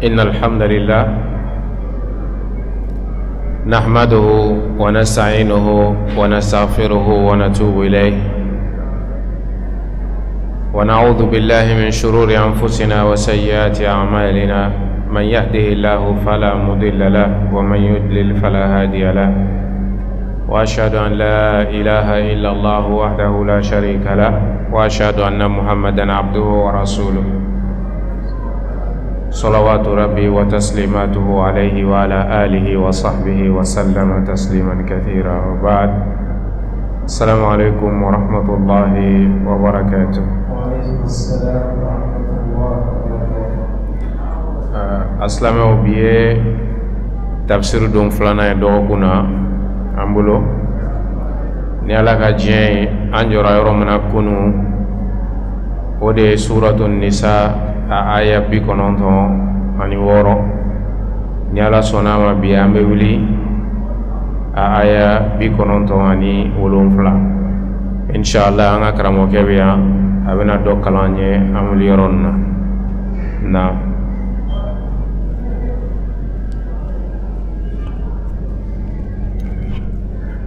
إن الحمد لله نحمده ونستعينه ونستغفره ونتوب إليه. ونعوذ بالله من شرور أنفسنا وسيئات أعمالنا. من يهده الله فلا مضل له ومن يضلل فلا هادي له. وأشهد أن لا إله إلا الله وحده لا شريك له. وأشهد أن محمدا عبده ورسوله. صلوات ربي وتسليماته عليه وعلى آله وصحبه وسلم تسليما كثيرا. وبعد السلام عليكم ورحمة الله وبركاته. وعليكم السلام ورحمة الله وبركاته. asilamɛw bi ye tafsiri don filanan ye dɔgɔkun na an bolo ni ala ka diɲɛ ye an jɔra yɔrɔ min na kunu o de ye suratu nisa a aya bi kɔnɔntɔn ani wɔɔrɔ ni ala sɔnna ma bi an bɛ wuli a aya bi kɔnɔntɔn ani wolonfila inshallah an ka karamɔgɔkɛ bɛ yan a bɛna dɔ kalan ye an wuli yɔrɔ nin na na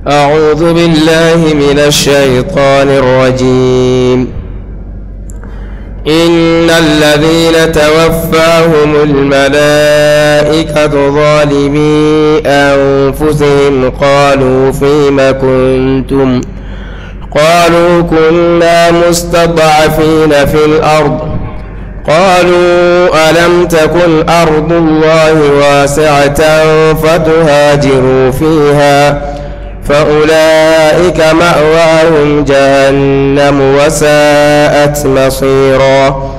أعوذ بالله من الشيطان الرجيم إن الذين توفاهم الملائكة ظالمي أنفسهم قالوا فيم كنتم؟ قالوا كنا مستضعفين في الأرض. قالوا ألم تكن أرض الله واسعة فتهاجروا فيها؟ فأولئك مأواهم جهنم وساءت مصيرا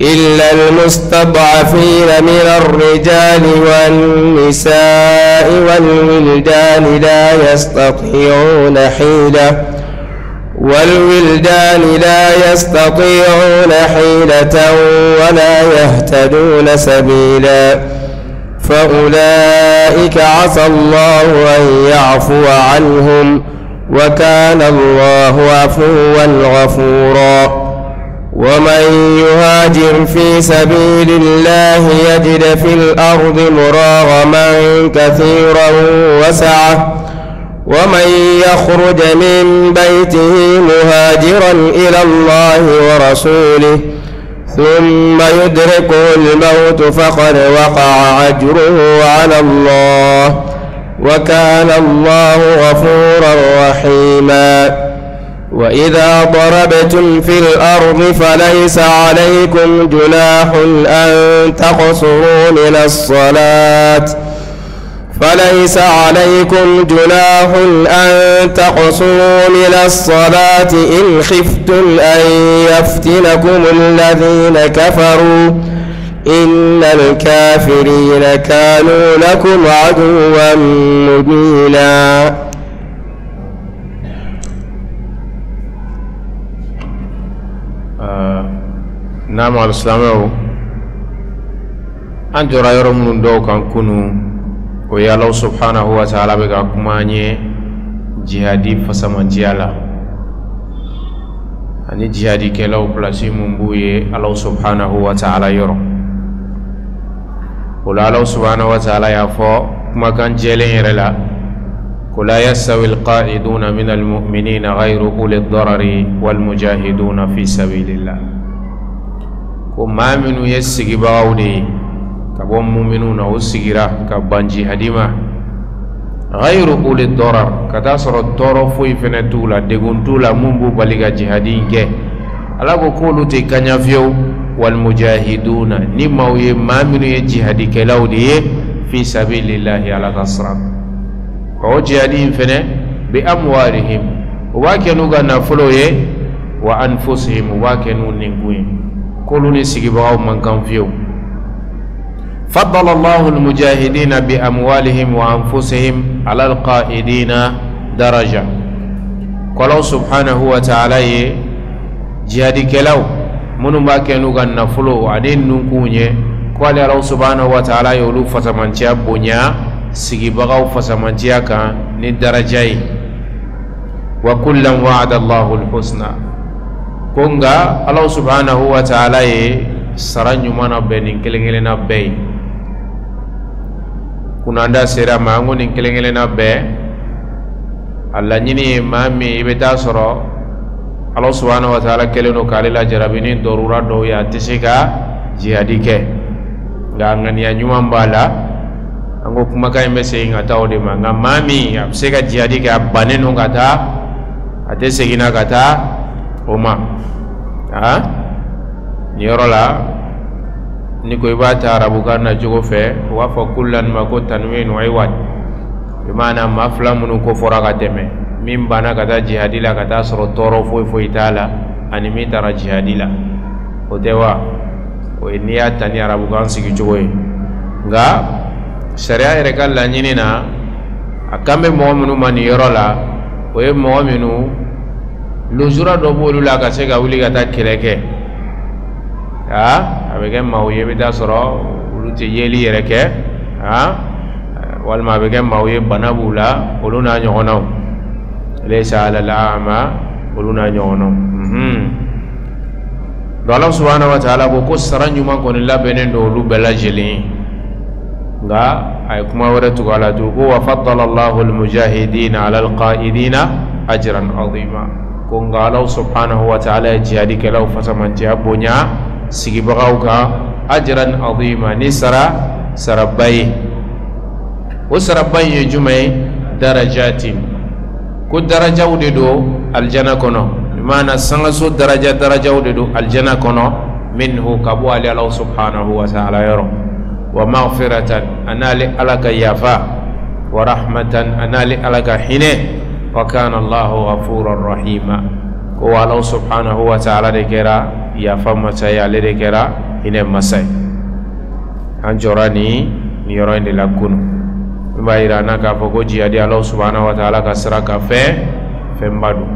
إلا المستضعفين من الرجال والنساء والولدان لا يستطيعون حيلة والولدان لا يستطيعون حيلة ولا يهتدون سبيلا فأولئك عسى الله أن يعفو عنهم وكان الله عفوا غفورا. ومن يهاجر في سبيل الله يجد في الأرض مراغما كثيرا وسعة. ومن يخرج من بيته مهاجرا إلى الله ورسوله ثم يدركه الموت فقد وقع أجره على الله وكان الله غفورا رحيما. وإذا ضربتم في الأرض فليس عليكم جناح أن تقصروا من الصلاة. فليس عليكم جناح أن تقصروا من الصلاة إن خفتم أن يفتنكم الذين كفروا إن الكافرين كانوا لكم عدوا مبينا. naam alisilamɛw an jɔra yɔrɔ minnu dɔw kan kunu ye alaw subhanahu wa taala bɛ ka kuma an ye jihadi fasamantiya la ani jihadikɛlaw pilasi mun b'u ye alaw subhanahu wa taala yɔrɔ o la alaw subhanahu wa taala y'a fɔ kumakan jɛlen yɛrɛ la ko la yastawi alqa'iduna min almu'minina ka bɔ muminu na o sigira ka ban jihadi ma ghayru uli darar ka taa sɔrɔ tɔɔrɔ foyi fɛnɛ t'u la degun t'u la mun b'u bali ka jihadi in kɛ ala ko k'olu tɛ kaɲa fiyewu walmujahiduna ni maaw ye maa minnu ye jihadikɛlaw de ye fi sabilillahi ala ka sira o jihadi in fɛnɛ bi amwarihim u b'a kɛ n'u ka nafolo ye wa anfusihim u b'a kɛ n'u ninkun ye k'olu ni sigibagaw man kan fiyewu فضل الله المجاهدين بأموالهم وأنفسهم على القائدين درجة. قالوا سبحانه وتعالى جهادي كلاو منو ما كانوا نفلو عدين نكوني قال الله سبحانه وتعالى يولو فتمانتيا بنيا سيجي بغاو فتمانتيا كان ندرجاي وكلا وعد الله الحسنى كونغا الله سبحانه وتعالى kelen kelenna bɛɛ ye kunanda sera ma an ko nin kelen kelenna bɛɛ a laɲini ye maa min i bɛ taa sɔrɔ ala subhanahu wa ta'ala kelen don k'ale la jarabi ni dɔrura dɔw ye a tɛ se ka jihadi kɛ nka ŋaniya ɲuman b'a la an ko kumakan in bɛ segin ka taa o de ma nka maa min a bɛ se ka jihadi kɛ a bannen don ka taa a tɛ seginna ka taa o ma ah nin yɔrɔ la ni ko i b'a ta arabukan na cogo fɛ u b'a fɔ kullan ma ko tanwin iwad bi maana maa fila minnu ko fɔra ka tɛmɛ min banna ka taa jihadi la ka taa sɔrɔ tɔɔrɔ foyi foyi t'a la ani min taara jihadi la o tɛ wa o ye n'i y'a ta ni arabukan sigicogo ye nka sariya yɛrɛ ka laɲini na a kan bɛ mɔgɔ minnu ma nin yɔrɔ la. O ye mɔgɔ minnu lujura dɔ b'olu la ka se ka wuli ka taa kɛlɛ kɛ a laysa ala al-a'ma olu n'a ɲɔgɔnnaw donc ala subhanahu wa ta'ala ko ko sara ɲuman kɔni labɛnnen don olu bɛɛ lajɛlen ye nka a ye kuma wɛrɛ tugu a la tugun ko wa faddala allahu al-mujahidina ala al-qa'idina ajran azima ko nka ala subhanahu wa ta'ala ye jihadikɛlaw fasamantiya bonya sigibagaw kan ajran azima ni sara saraba ye o saraba in ye jumɛn ye darajatin ko darajaw de don aljana kɔnɔ maana sangaso daraja darajaw de don aljana kɔnɔ minhu ka bɔ ale ala subhanahu wa ta'ala yɔrɔ wa maghfiratan an'ale ala ka yafa wa rahmatan an'ale ala ka hinɛ wa kana allahu ghafuran rahima ko ala subhanahu wa ta'ala de kɛra yafa masa ye ale de kɛra hinɛ masa ye an jɔra ni ni yɔrɔ in de la kunu min b'a yira an na k'a fɔ ko jihadi ala subhanahu wa ta'ala ka sira kan fɛn fɛnba don